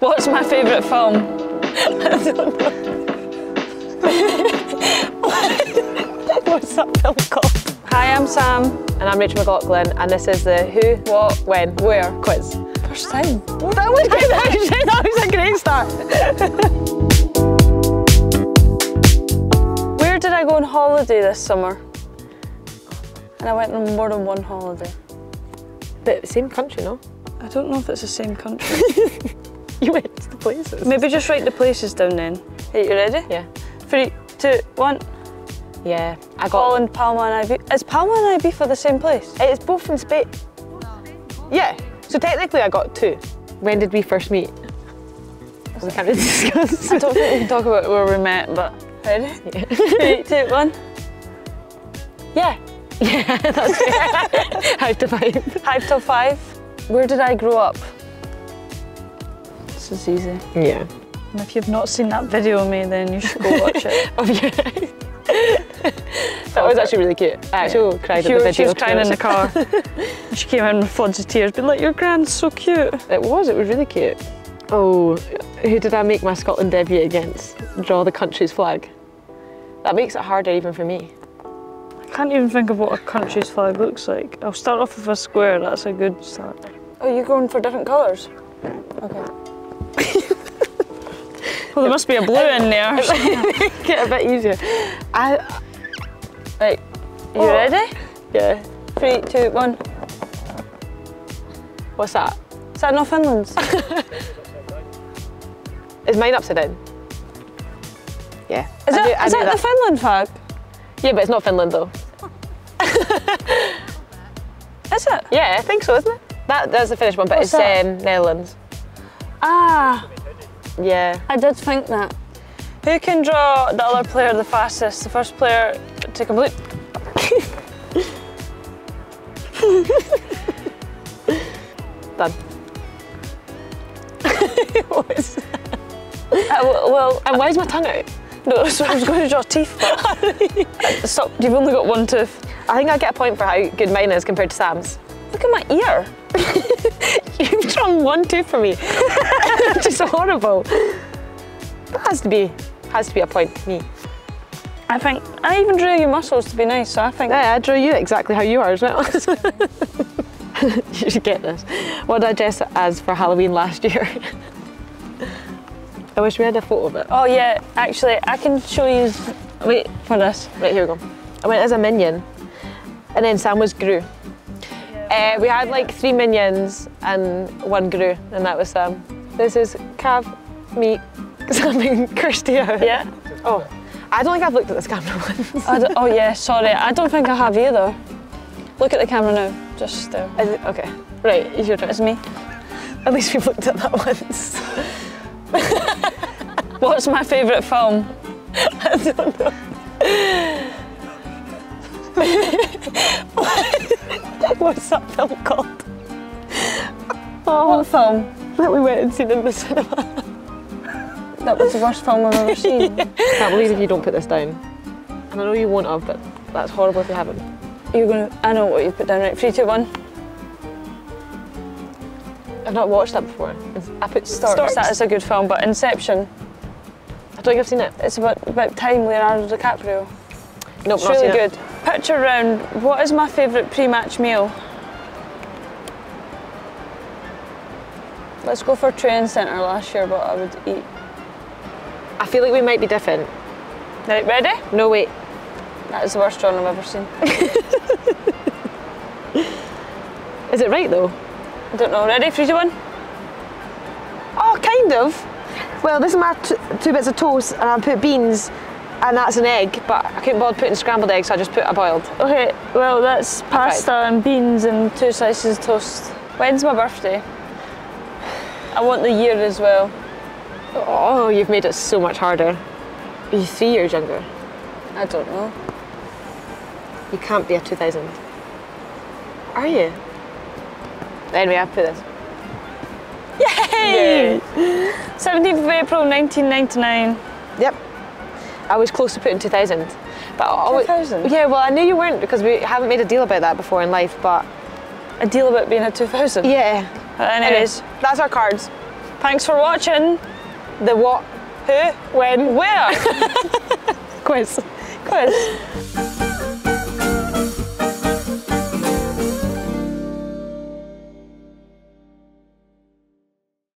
What's my favourite film? I don't know. What's that film called? Hi, I'm Sam. And I'm Rachel McLauchlan, and this is the Who, What, When, Where quiz. First time. That was good, actually. That was a great start. Where did I go on holiday this summer? And I went on more than one holiday. But the same country, no? I don't know if it's the same country. You went to the places. Maybe just write the places down then. Are you ready? Yeah. Three, two, one. Yeah, I got. Holland, Palma and Ibiza. Is Palma and Ibiza the same place? It's both in Spain. Yeah, so technically I got two. When did we first meet? We can't really discuss. I don't think we can talk about where we met, but ready? Three, two, one. Yeah. Yeah, that's fair. High to five. Five till five. Where did I grow up? This is easy. Yeah. And if you've not seen that video of me, then you should go watch it. Oh yeah. that was actually really cute. I actually cried she, at the video. she was crying in the car. she came in with floods of tears, being like, your grand's so cute. It was, it was really cute. Oh, who did I make my Scotland debut against? Draw the country's flag. That makes it harder even for me. I can't even think of what a country's flag looks like. I'll start off with a square, that's a good start. Oh, you're going for different colours? Okay. well, there must be a blue in there. Get a bit easier. I, right, you Oh. ready? yeah. Three, two, one. What's that? Is that not Finland's? Is mine upside down? Yeah. Is I that, is knew that the Finland flag? Yeah, but it's not Finland though. Is it? Yeah, I think so, isn't it? That, that's the Finnish one, but What's it's that? um, Netherlands. Ah, Yeah. I did think that. Who can draw the other player the fastest? The first player to complete. Done. what is that? Uh, well, And why is my tongue out? no, so I was going to draw teeth, but Uh, stop. You've only got one tooth. I think I get a point for how good mine is compared to Sam's. Look at my ear. One tooth for me. Is horrible. That has to be has to be a point for me. I think I even drew your muscles to be nice, so I think Yeah, I drew you exactly how you are as well. you should get this. What did I dress as for Halloween last year? I wish we had a photo of it. Oh yeah, actually, I can show you. Wait for this. Right, here we go. I went as a minion, and then Sam was Gru. Uh, we had like three minions and one Gru, and that was them. This is Cav, me, Sam, and Kirsty. Yeah. Oh, I don't think I've looked at this camera once. I oh yeah, sorry. I don't think I have either. Look at the camera now. Just there. Is it- okay, right, it's your turn. It's me. At least we've looked at that once. What's my favourite film? I don't know. What's that film called? Oh, What film? that we went and seen in the cinema. That was the worst film I've ever seen. Can't believe if you don't put this down. And I know you won't have, but that's horrible if you haven't. You're gonna. I know what you put down. Right, three, two, one. I've not watched that before. It's- I put Storks. Storks. That is a good film, but Inception. I don't think I've seen it. It's about about time Leonardo DiCaprio. Nope, It's not really seen it. Picture round. What is my favourite pre-match meal? Let's go for training centre last year. What I would eat. I feel like we might be different. Right, ready? No, wait. That is the worst drawing I've ever seen. Is it right though? I don't know. Ready? Three, two, one. Oh, kind of. Well, this is my t- two bits of toast, and I put beans, and that's an egg, but I couldn't bother putting scrambled eggs, so I just put a boiled. Okay, well that's pasta and beans and two slices of toast. When's my birthday? I want the year as well. Oh, you've made it so much harder. Are you three years younger? I don't know. You can't be a 2000. Are you? Anyway, I put this. Yay! 17th of April 1999. Yep. I was close to putting 2000. But always, 2000? Yeah, well, I knew you weren't because we haven't made a deal about that before in life, but A deal about being a 2000. yeah. Anyways, Anyways, that's our cards. Thanks for watching. The what? Who? When? Where? Quiz. Quiz.